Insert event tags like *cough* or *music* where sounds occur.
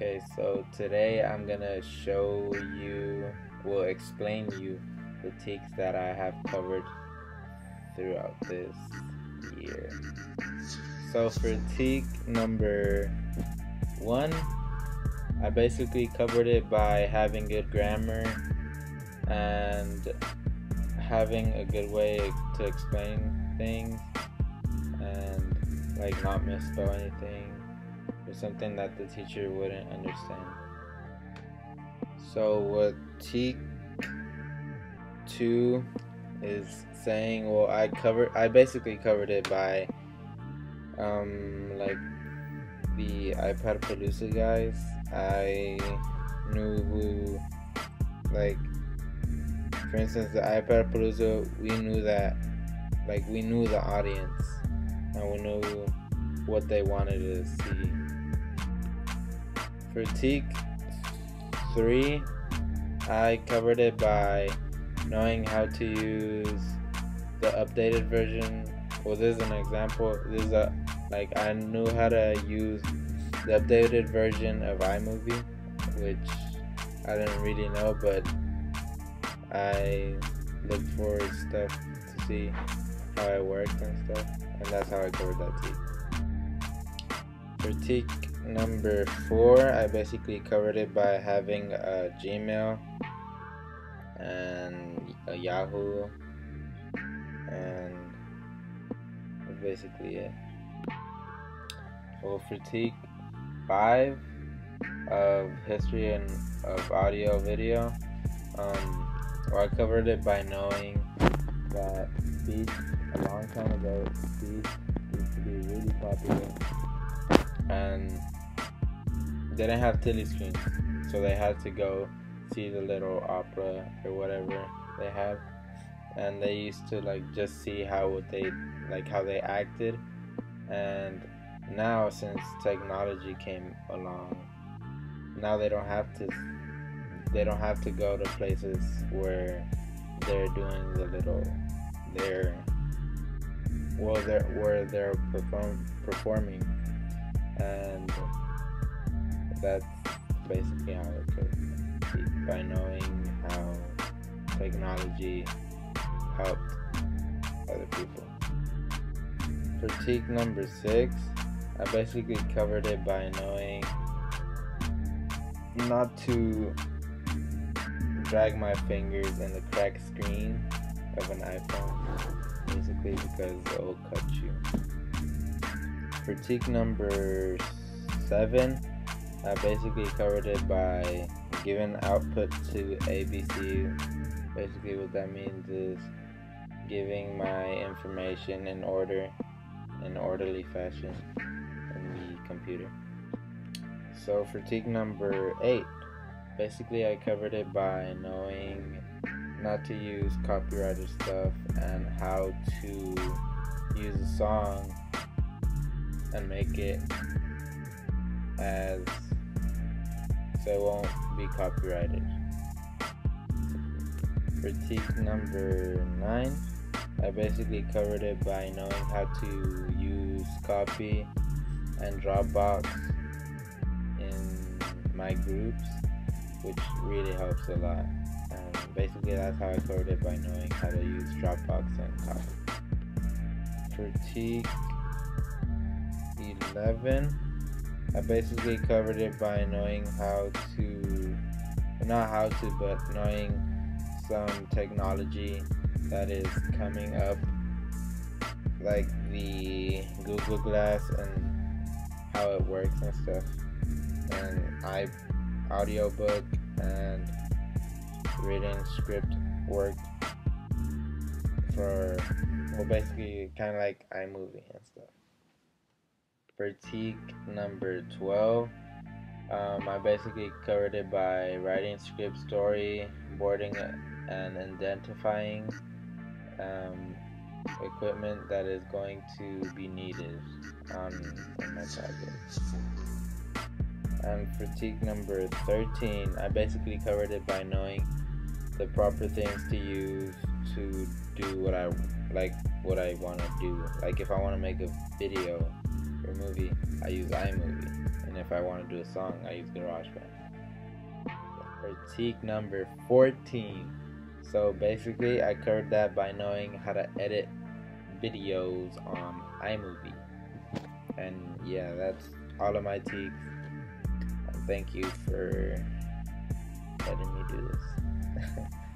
Okay, so today I'm gonna show you, will explain you the TEKS that I have covered throughout this year. So for tic number one, I basically covered it by having good grammar and having a good way to explain things and like not misspell anything or something that the teacher wouldn't understand. So what tic two is saying, well, I covered, I basically covered it by, um, like the iPadpalooza guys. I knew who, like, for instance, the iPadpalooza, we knew that, like, we knew the audience and we knew what they wanted to see. Tic 3, I covered it by knowing how to use the updated version. Well, this is an example. This is a like I knew how to use the updated version of iMovie, which I didn't really know, but I looked for stuff to see how it worked and stuff, and that's how I covered that. For tic number four, I basically covered it by having a Gmail and a Yahoo, and basically it. Well, tic five of history and of audio video, um, well, I covered it by knowing that speech a long time ago, speech used to be really popular, they didn't have TV screens, so they had to go see the little opera or whatever they have, and they used to like just see how they like how they acted, and now since technology came along, now they don't have to they don't have to go to places where they're doing the little they're well they're where they're perform performing that's basically how it by knowing how technology helped other people Critique number six I basically covered it by knowing not to drag my fingers in the cracked screen of an iPhone, basically because it will cut you. Critique number seven, I basically covered it by giving output to ABC. Basically, what that means is giving my information in order, in orderly fashion in the computer. So for tic number eight, basically I covered it by knowing not to use copyrighted stuff and how to use a song and make it as so it won't be copyrighted. Critique number nine, I basically covered it by knowing how to use copy and Dropbox in my groups, which really helps a lot. And basically, that's how I covered it by knowing how to use Dropbox and copy. Critique 11, I basically covered it by knowing how to, not how to, but knowing some technology that is coming up, like the Google Glass and how it works and stuff, and I audiobook and reading script work for well basically kind of like iMovie and stuff. Tic number 12, um, I basically covered it by writing script story, boarding and identifying um, equipment that is going to be needed on my project. And critique number 13, I basically covered it by knowing the proper things to use to do what I like what I want to do. Like if I want to make a video movie, I use iMovie. And if I want to do a song, I use GarageBand. Critique number 14. So basically, I covered that by knowing how to edit videos on iMovie. And yeah, that's all of my teeth. Thank you for letting me do this. *laughs*